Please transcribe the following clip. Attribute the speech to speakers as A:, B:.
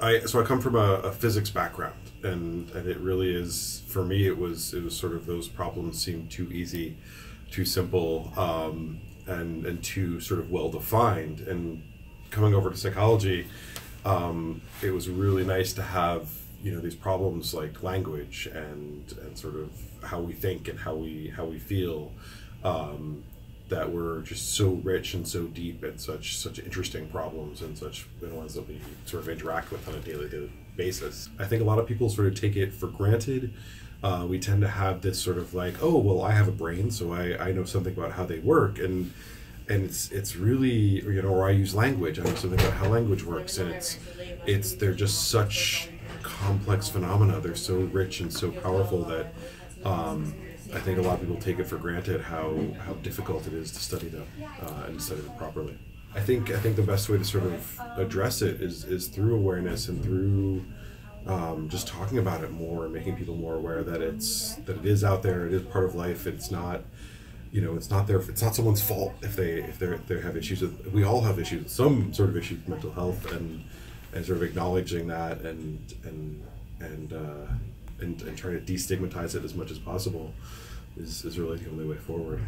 A: I so I come from a, a physics background, and and it really is for me. It was it was sort of those problems seemed too easy, too simple, um, and and too sort of well defined. And coming over to psychology, um, it was really nice to have you know these problems like language and and sort of how we think and how we how we feel. Um, that were just so rich and so deep and such such interesting problems and such the ones that we sort of interact with on a daily, daily basis. I think a lot of people sort of take it for granted. Uh, we tend to have this sort of like, oh well, I have a brain, so I, I know something about how they work, and and it's it's really you know, or I use language, I know something about how language works, and it's it's they're just such complex phenomena. They're so rich and so powerful that. Um, I think a lot of people take it for granted how, how difficult it is to study them uh, and study them properly. I think I think the best way to sort of address it is is through awareness and through um, just talking about it more and making people more aware that it's that it is out there. It is part of life. It's not you know it's not their it's not someone's fault if they if they they have issues with we all have issues some sort of issue with mental health and and sort of acknowledging that and and and uh, and, and trying to destigmatize it as much as possible is, is really the only way forward.